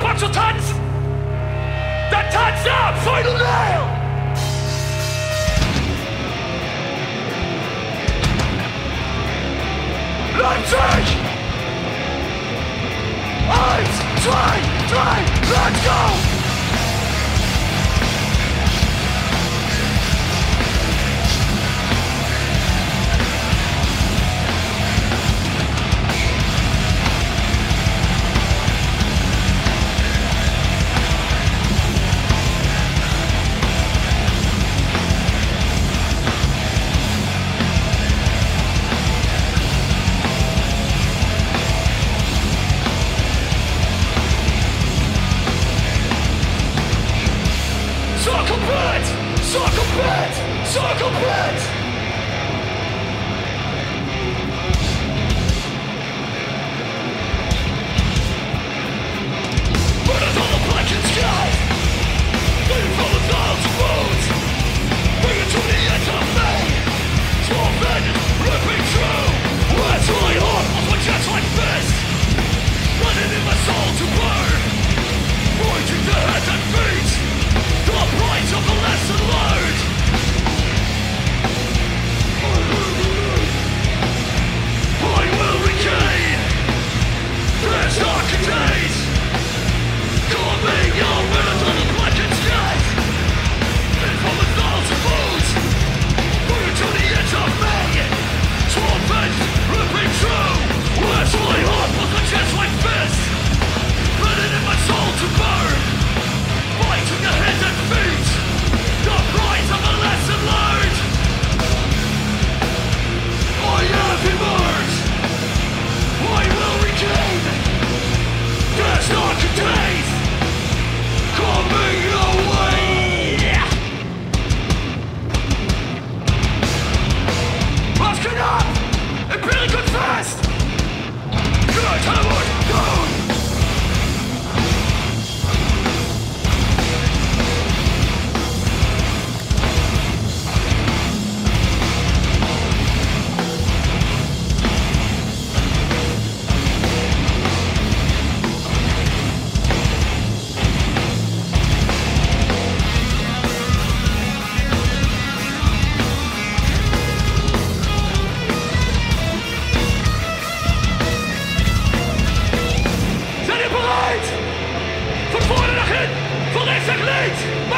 Bock zu tanzen? Dann tanzt ab, Feuer und Leer! Leipzig! Eins, zwei, drei, let's go! Suck a Circle Suck a!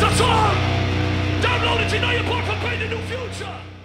That's a song! Download it in your port for pain a new future!